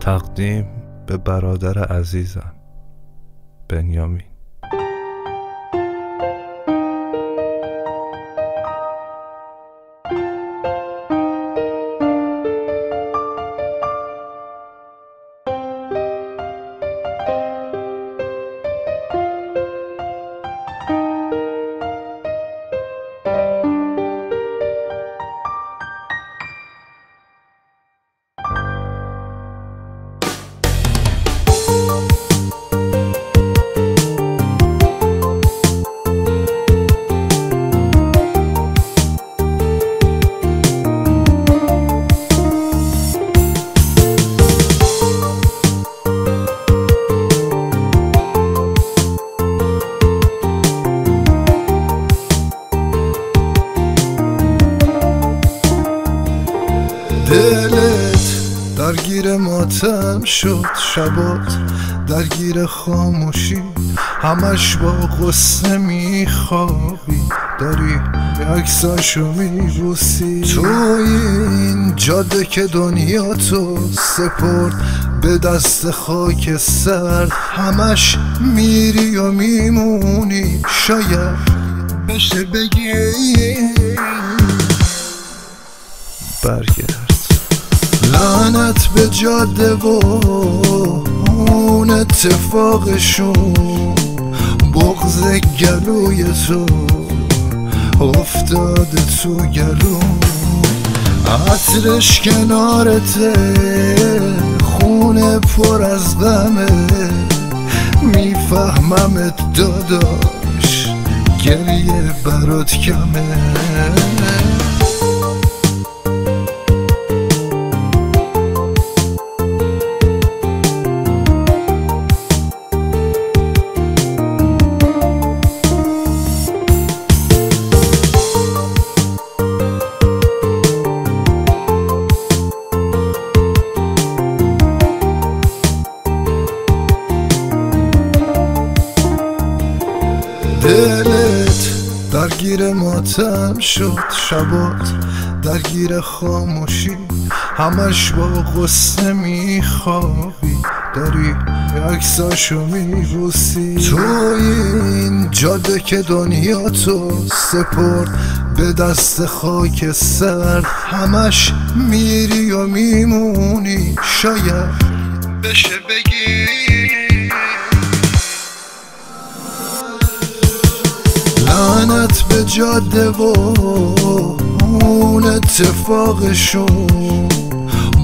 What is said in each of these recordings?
تقدیم به برادر عزیزم بنیامین. درگیر ماتم شد شبات درگیر خاموشی همش با قصه میخوابی. داری عکساشو میبوسی. تو این جاده که دنیا تو سپرد به دست خاک سر همش میری و میمونی. شاید بشه بگی. برگرد. لعنت به جاده و اون اتفاقشون بغز گلوی تو افتاده تو گلو عطرش کنارته خونه پر از غمه. میفهممت داداش گریه برات کمه. دلت درگیر ماتم شد شبات درگیر خاموشی همش با قصه میخوابی. داری عکساشو میبوسی. تو این جاده که دنیا تو سپرد به دست خاک سر همش میری و میمونی. شاید بشه بگی لعنت به جاده و اون اتفاقشون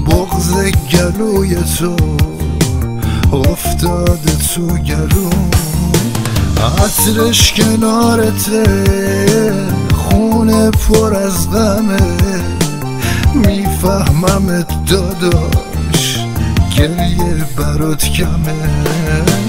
بغز گلوی تو افتاده تو گلو عطرش کنارته خونه پر از غمه. میفهممت داداش گریه برات کمه.